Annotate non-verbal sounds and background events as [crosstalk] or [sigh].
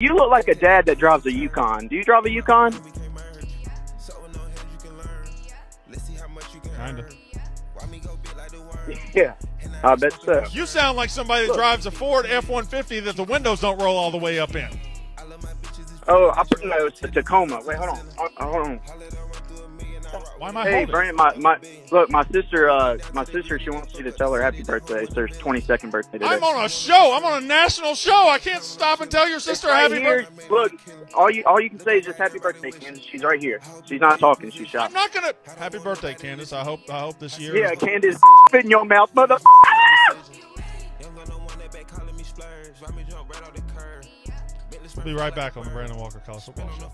You look like a dad that drives a Yukon. Do you drive a Yukon? Kinda. [laughs] Yeah, I bet so. You sound like somebody that drives a Ford F-150 that the windows don't roll all the way up in. Oh, I put no, it's a Tacoma. Wait, hold on. Hold hold on. Why am I Hey, holding? Brandon, my, my look, my sister, uh, my sister, she wants you to tell her happy birthday. It's her 22nd birthday today. I'm on a show. I'm on a national show. I can't stop and tell your sister right happy birthday. Look, all you all you can say is just happy birthday, Candace. She's right here. She's not talking. She's I'm not gonna. Happy birthday, Candace. I hope. I hope this year. Yeah, is- Candace, in your mouth, mother. We'll be right back on the Brandon Walker College Football Show.